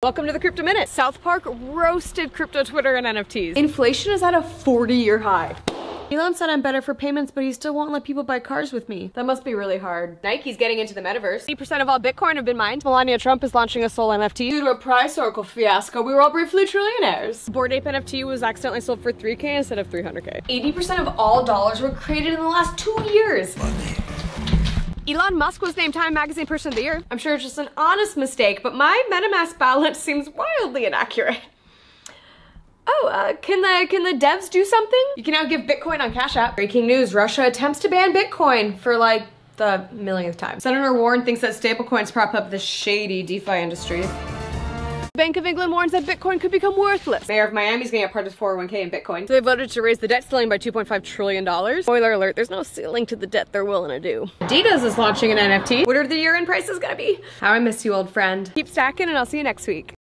Welcome to the Crypto Minute. South Park roasted crypto Twitter and NFTs. Inflation is at a 40 year high. Elon said I'm better for payments, but he still won't let people buy cars with me. That must be really hard. Nike's getting into the metaverse. 80% of all Bitcoin have been mined. Melania Trump is launching a Sol NFT. Due to a price oracle fiasco, we were all briefly trillionaires. Bored Ape NFT was accidentally sold for 3K instead of 300K. 80% of all dollars were created in the last two years. Elon Musk was named Time Magazine Person of the Year. I'm sure it's just an honest mistake, but my MetaMask balance seems wildly inaccurate. Oh, uh, can the can the devs do something? You can now give Bitcoin on Cash App. Breaking news, Russia attempts to ban Bitcoin for like the millionth time. Senator Warren thinks that stablecoins prop up the shady DeFi industry. Bank of England warns that Bitcoin could become worthless. Mayor of Miami's gonna get part of his 401k in Bitcoin. So they voted to raise the debt ceiling by $2.5 trillion. Spoiler alert, there's no ceiling to the debt they're willing to do. Adidas is launching an NFT. What are the year-end prices gonna be? How I miss you, old friend. Keep stacking and I'll see you next week.